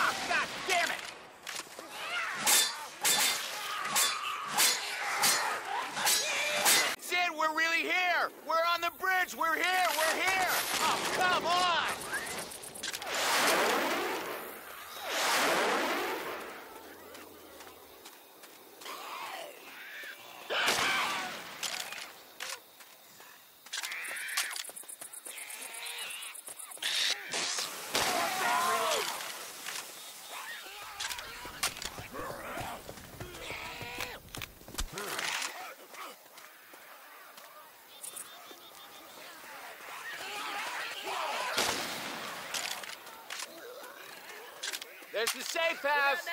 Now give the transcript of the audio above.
Ah, God damn it! We're really here! We're on the bridge! We're here! We're here! Oh, come on! There's the safe house!